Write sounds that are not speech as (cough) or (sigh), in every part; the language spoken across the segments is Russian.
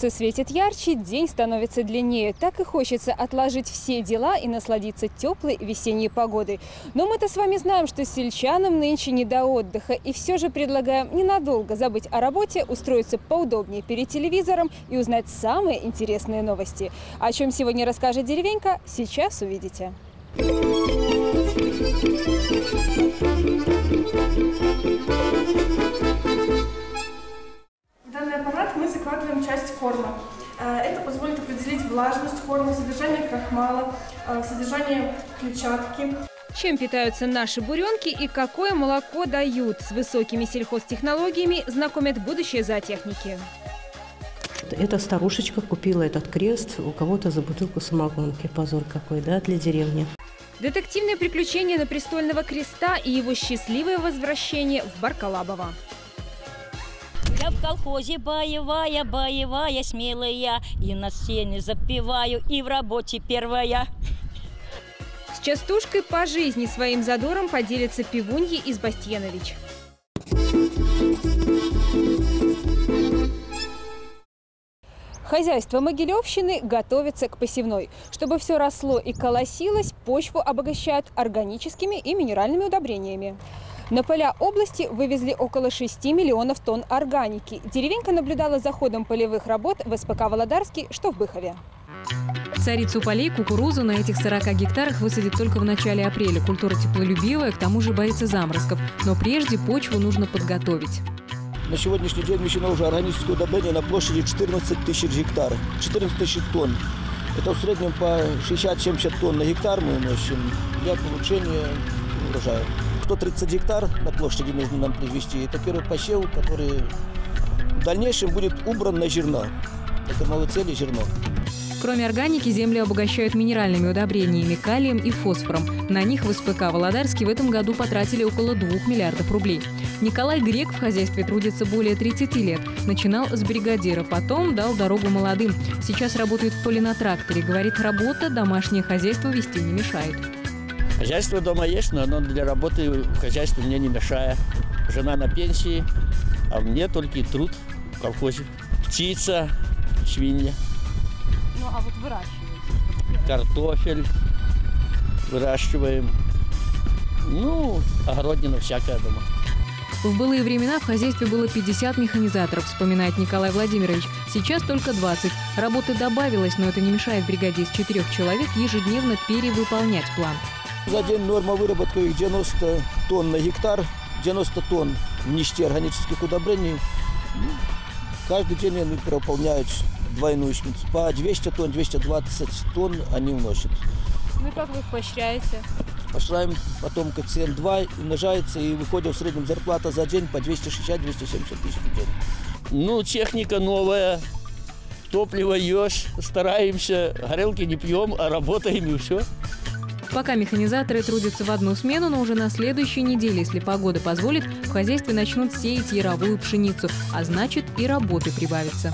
Солнце светит ярче, день становится длиннее. Так и хочется отложить все дела и насладиться теплой весенней погодой. Но мы-то с вами знаем, что сельчанам нынче не до отдыха. И все же предлагаем ненадолго забыть о работе, устроиться поудобнее перед телевизором и узнать самые интересные новости. О чем сегодня расскажет деревенька, сейчас увидите. В мы закладываем часть корма. Э, Это позволит определить влажность корма, содержание крахмала, э, содержание клетчатки. Чем питаются наши буренки и какое молоко дают? С высокими сельхозтехнологиями знакомят будущие зоотехники. Эта старушечка купила этот крест у кого-то за бутылку самогонки. Позор какой, да, для деревни. Детективные приключения на престольного креста и его счастливое возвращение в Баркалабово. Я в колхозе боевая, боевая, смелая, И на сцене запеваю, и в работе первая. С частушкой по жизни своим задором поделится пивуньи из Бастьянович. Хозяйство Могилевщины готовится к посевной. Чтобы все росло и колосилось, почву обогащают органическими и минеральными удобрениями. На поля области вывезли около 6 миллионов тонн органики. Деревенька наблюдала за ходом полевых работ в СПК «Володарский», что в Быхове. Царицу полей кукурузу на этих 40 гектарах высадят только в начале апреля. Культура теплолюбивая, к тому же боится заморозков. Но прежде почву нужно подготовить. На сегодняшний день внесено уже органическое удобрение на площади 14 тысяч гектаров, 14 тысяч тонн. Это в среднем по 60-70 тонн на гектар мы вносим для получения урожая. 130 гектар на площади нужно нам привести. Это первый посев, который в дальнейшем будет убран на зерно. Это новой цели зерно. Кроме органики, землю обогащают минеральными удобрениями, калием и фосфором. На них в СПК «Володарский» в этом году потратили около 2 миллиардов рублей. Николай Грек в хозяйстве трудится более 30 лет. Начинал с бригадира, потом дал дорогу молодым. Сейчас работает в поле на тракторе. Говорит, работа домашнее хозяйство вести не мешает. Хозяйство дома есть, но оно для работы в хозяйстве мне не мешает. Жена на пенсии, а мне только и труд в колхозе. Птица, свинья, Ну а вот выращиваете? картофель выращиваем. Ну, огородина всякая дома. В былые времена в хозяйстве было 50 механизаторов, вспоминает Николай Владимирович. Сейчас только 20. Работы добавилось, но это не мешает бригаде из четырех человек ежедневно перевыполнять план. За день норма выработки их 90 тонн на гектар, 90 тонн внести органических удобрений. Каждый день они переполняют двойную смену. По 200 тонн, 220 тонн они вносят. Ну и как вы их поощряете? Пошляем потом коэффициент 2, умножается и выходит в среднем зарплата за день по 260-270 тысяч в день. Ну, техника новая, топливо ешь, стараемся, горелки не пьем, а работаем и все. Пока механизаторы трудятся в одну смену, но уже на следующей неделе, если погода позволит, в хозяйстве начнут сеять яровую пшеницу, а значит и работы прибавится.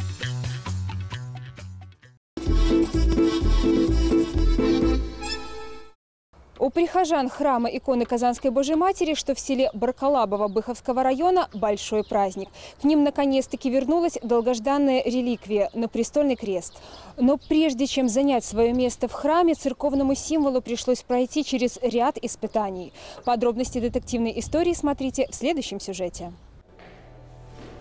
Прихожан храма иконы Казанской Божьей Матери, что в селе Баркалабово Быховского района, большой праздник. К ним наконец-таки вернулась долгожданная реликвия – на престольный крест. Но прежде чем занять свое место в храме, церковному символу пришлось пройти через ряд испытаний. Подробности детективной истории смотрите в следующем сюжете.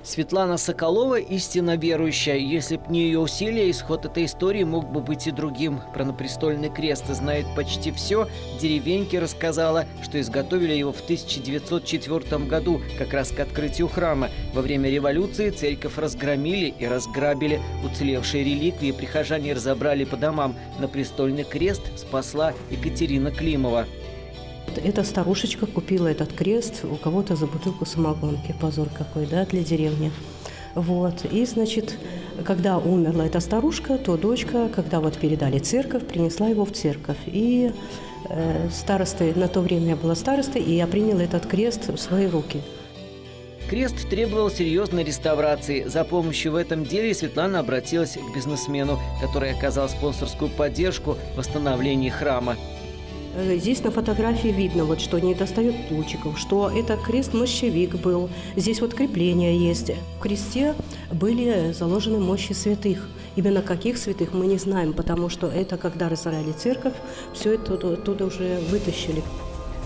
Светлана Соколова истинно верующая. Если б не ее усилия, исход этой истории мог бы быть и другим. Про напрестольный крест знает почти все. Деревеньке рассказала, что изготовили его в 1904 году, как раз к открытию храма. Во время революции церковь разгромили и разграбили. Уцелевшие реликвии прихожане разобрали по домам. Напрестольный крест спасла Екатерина Климова. Эта старушечка купила этот крест у кого-то за бутылку самогонки. Позор какой, да, для деревни. Вот. И, значит, когда умерла эта старушка, то дочка, когда вот передали церковь, принесла его в церковь. И э, старостой, на то время я была старостой, и я приняла этот крест в свои руки. Крест требовал серьезной реставрации. За помощью в этом деле Светлана обратилась к бизнесмену, который оказал спонсорскую поддержку в восстановлении храма. Здесь на фотографии видно, вот, что не достает лучиков, что это крест-мощевик был. Здесь вот крепления есть. В кресте были заложены мощи святых. Именно каких святых мы не знаем, потому что это, когда разоряли церковь, все это оттуда уже вытащили.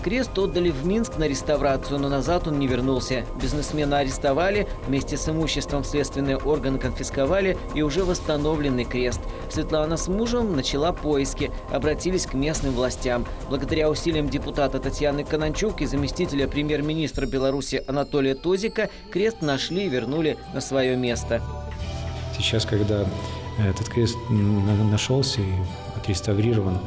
Крест отдали в Минск на реставрацию, но назад он не вернулся. Бизнесмена арестовали, вместе с имуществом следственные органы конфисковали и уже восстановленный крест. Светлана с мужем начала поиски, обратились к местным властям. Благодаря усилиям депутата Татьяны Кананчук и заместителя премьер-министра Беларуси Анатолия Тозика крест нашли и вернули на свое место. Сейчас, когда этот крест нашелся и отреставрирован,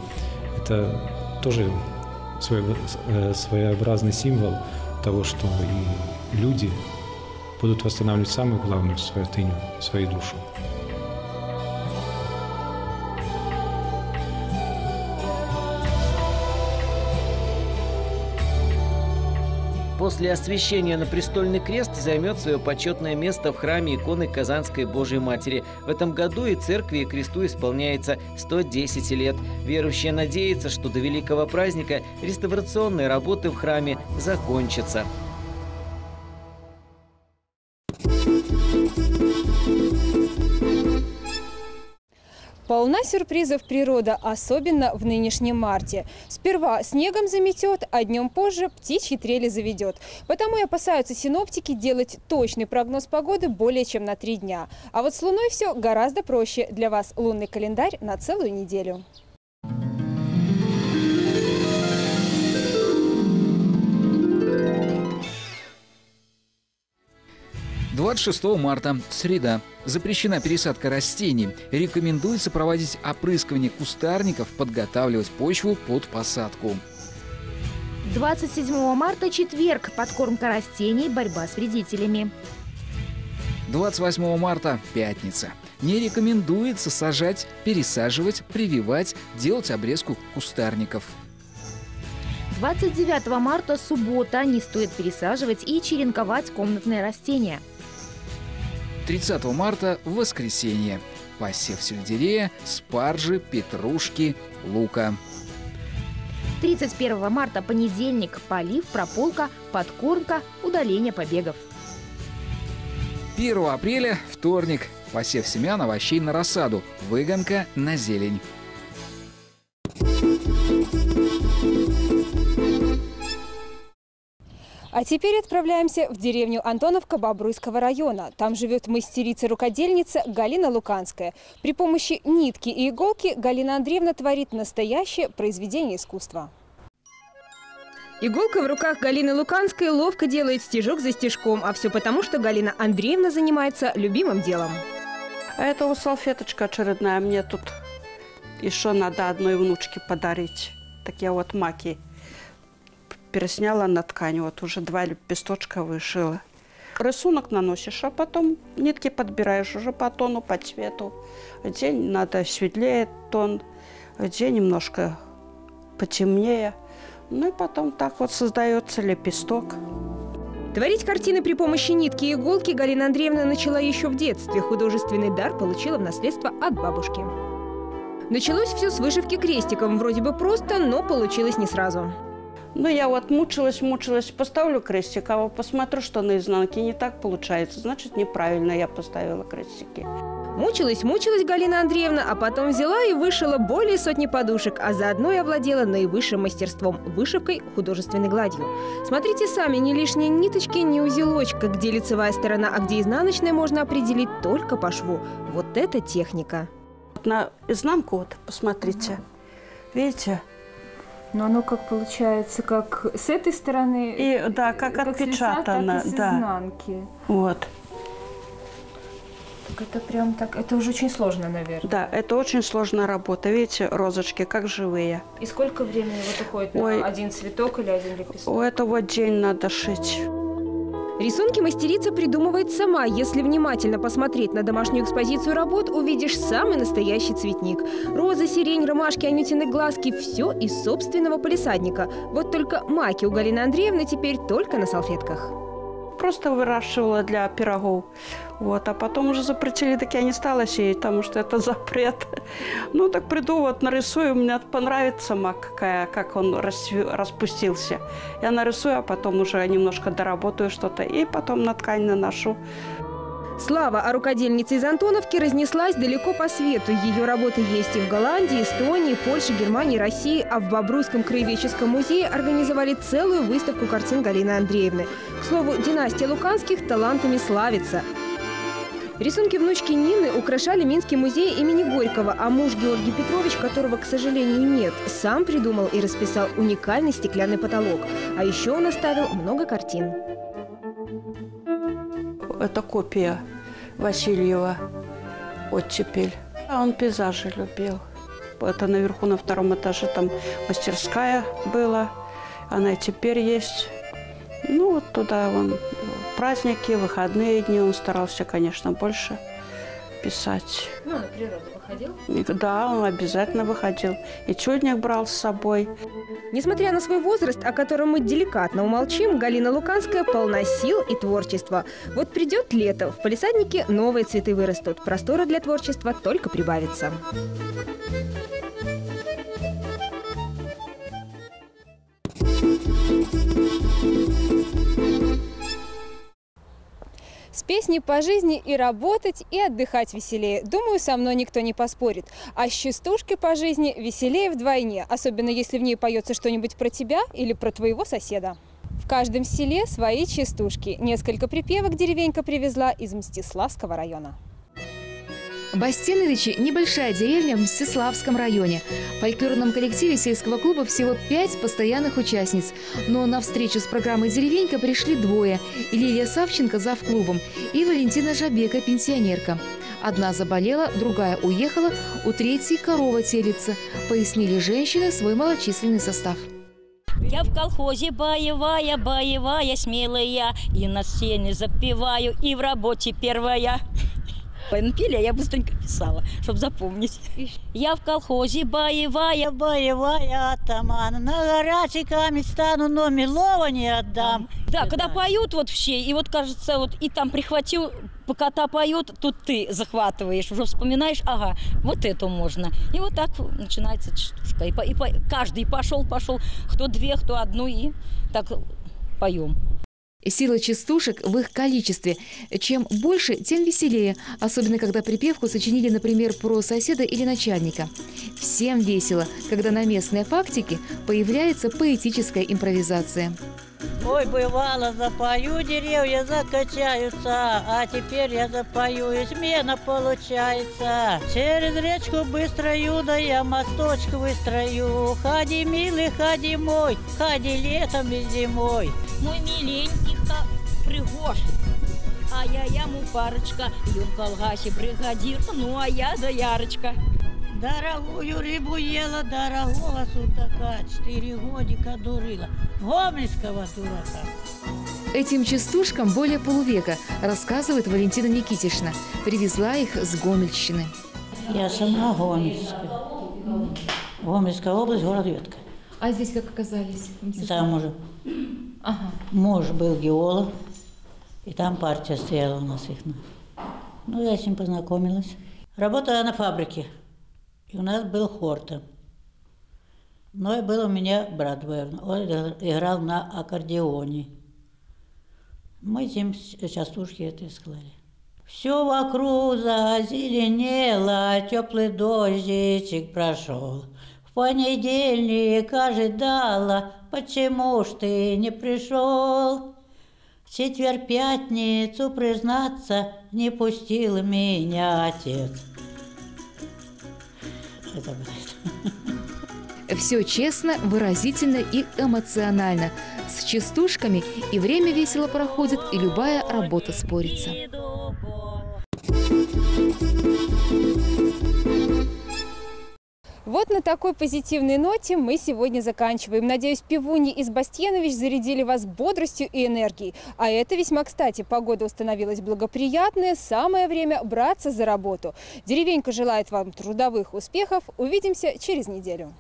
это тоже э, своеобразный символ того, что и люди будут восстанавливать самую главную святыню, свою душу. После освящения на престольный крест займет свое почетное место в храме иконы Казанской Божьей Матери. В этом году и церкви, и кресту исполняется 110 лет. Верующие надеются, что до великого праздника реставрационные работы в храме закончатся. Полна сюрпризов природа, особенно в нынешнем марте. Сперва снегом заметет, а днем позже птичьи трели заведет. Потому и опасаются синоптики делать точный прогноз погоды более чем на три дня. А вот с Луной все гораздо проще. Для вас лунный календарь на целую неделю. – 26 марта, среда. Запрещена пересадка растений. Рекомендуется проводить опрыскивание кустарников, подготавливать почву под посадку. 27 марта четверг. Подкормка растений, борьба с вредителями. 28 марта, пятница. Не рекомендуется сажать, пересаживать, прививать, делать обрезку кустарников. 29 марта, суббота. Не стоит пересаживать и черенковать комнатные растения. 30 марта, воскресенье. Посев сельдерея, спаржи, петрушки, лука. 31 марта, понедельник. Полив, прополка, подкормка, удаление побегов. 1 апреля, вторник. Посев семян овощей на рассаду, выгонка на зелень. А теперь отправляемся в деревню Антоновка Бобруйского района. Там живет мастерица-рукодельница Галина Луканская. При помощи нитки и иголки Галина Андреевна творит настоящее произведение искусства. Иголка в руках Галины Луканской ловко делает стежок за стежком, а все потому, что Галина Андреевна занимается любимым делом. А это вот салфеточка очередная. Мне тут еще надо одной внучке подарить. Такие вот маки. Пересняла на ткань. Вот уже два лепесточка вышила. Рисунок наносишь, а потом нитки подбираешь уже по тону, по цвету. Где надо светлее тон, где немножко потемнее. Ну и потом так вот создается лепесток. Творить картины при помощи нитки и иголки Галина Андреевна начала еще в детстве. Художественный дар получила в наследство от бабушки. Началось все с вышивки крестиком. Вроде бы просто, но получилось не сразу. Ну, я вот мучилась, мучилась, поставлю крестик, а вот посмотрю, что на изнанке не так получается. Значит, неправильно я поставила крестики. Мучилась, мучилась Галина Андреевна, а потом взяла и вышила более сотни подушек, а заодно и овладела наивысшим мастерством – вышивкой художественной гладью. Смотрите сами, ни лишние ниточки, ни узелочка, где лицевая сторона, а где изнаночная можно определить только по шву. Вот это техника. На изнанку вот, посмотрите. Видите? Но оно как получается, как с этой стороны, И да, как, отпечатано. да. изнанки. Вот. Так это прям так, это уже очень сложно, наверное. Да, это очень сложная работа. Видите, розочки как живые. И сколько времени вот уходит Ой. на один цветок или один лепесток? У этого день надо шить. Рисунки мастерица придумывает сама. Если внимательно посмотреть на домашнюю экспозицию работ, увидишь самый настоящий цветник. Розы, сирень, ромашки, анютины глазки – все из собственного полисадника. Вот только маки у Галины Андреевны теперь только на салфетках. Просто выращивала для пирогов. Вот, а потом уже запретили, так я не стала сеять, потому что это (laughs) запрет. Ну, так приду, вот нарисую, мне понравится мак, какая, как он расцве- распустился. Я нарисую, а потом уже немножко доработаю что-то, и потом на ткань наношу. Слава о рукодельнице из Антоновки разнеслась далеко по свету. Ее работы есть и в Голландии, Эстонии, Польше, Германии, России. А в Бобруйском краеведческом музее организовали целую выставку картин Галины Андреевны. К слову, династия Луканских талантами славится. Рисунки внучки Нины украшали Минский музей имени Горького, а муж Георгий Петрович, которого, к сожалению, нет, сам придумал и расписал уникальный стеклянный потолок. А еще он оставил много картин. Это копия Васильева, оттепель. А он пейзажи любил. Это наверху на втором этаже там мастерская была. Она и теперь есть. Ну, вот туда он праздники, выходные дни он старался, конечно, больше писать. Ну, на природу походил? И Да, он обязательно выходил. И чудник брал с собой. Несмотря на свой возраст, о котором мы деликатно умолчим, Галина Луканская полна сил и творчества. Вот придет лето, в палисаднике новые цветы вырастут. Простора для творчества только прибавится. С песней по жизни и работать, и отдыхать веселее. Думаю, со мной никто не поспорит. А с по жизни веселее вдвойне, особенно если в ней поется что-нибудь про тебя или про твоего соседа. В каждом селе свои частушки. Несколько припевок деревенька привезла из Мстиславского района. Бастиновичи – небольшая деревня в Мстиславском районе. В фольклорном коллективе сельского клуба всего пять постоянных участниц. Но на встречу с программой «Деревенька» пришли двое – Лилия Савченко, зав клубом, и Валентина Жабека, пенсионерка. Одна заболела, другая уехала, у третьей корова телится, пояснили женщины свой малочисленный состав. Я в колхозе боевая, боевая, смелая, и на сцене запеваю, и в работе первая. Напели, а я быстренько писала, чтобы запомнить. Я в колхозе боевая, боевая атаман. На горячий камень стану, но милого не отдам. Да, когда поют вот все, и вот кажется, вот и там прихватил, пока та поет, тут ты захватываешь, уже вспоминаешь, ага, вот это можно. И вот так начинается частушка. И, по- и по- каждый пошел, пошел, кто две, кто одну, и так поем. Сила частушек в их количестве. Чем больше, тем веселее. Особенно, когда припевку сочинили, например, про соседа или начальника. Всем весело, когда на местной фактике появляется поэтическая импровизация. Ой, бывало, запою, деревья закачаются, а теперь я запою, и смена получается. Через речку быстрою, да я мосточек выстрою. Ходи, милый, ходи мой, ходи летом и зимой. Мой миленький ха- пригожий. А я ему парочка, и он в колгасе бригадир, ну а я доярочка. Дорогую рыбу ела, дорогого судака, четыре годика дурила, гомельского дурака. Этим частушкам более полувека, рассказывает Валентина Никитишна. Привезла их с Гомельщины. Я сама Гомельская. Гомельская область, город Ветка. А здесь как оказались? Замужем. Ага. Муж был геолог, и там партия стояла у нас их. Ну, я с ним познакомилась. Работала на фабрике, и у нас был хор там. Ну, и был у меня брат двоюродный, он игра- играл на аккордеоне. Мы с- частушки это склали. Все вокруг зазеленело, теплый дождичек прошел. В понедельник ожидала, почему ж ты не пришел? В четверг пятницу, признаться, не пустил меня отец. Будет. Все честно, выразительно и эмоционально. С частушками и время весело проходит, и любая работа спорится. Вот на такой позитивной ноте мы сегодня заканчиваем. Надеюсь, пивуни из Бастьянович зарядили вас бодростью и энергией. А это весьма кстати. Погода установилась благоприятная. Самое время браться за работу. Деревенька желает вам трудовых успехов. Увидимся через неделю.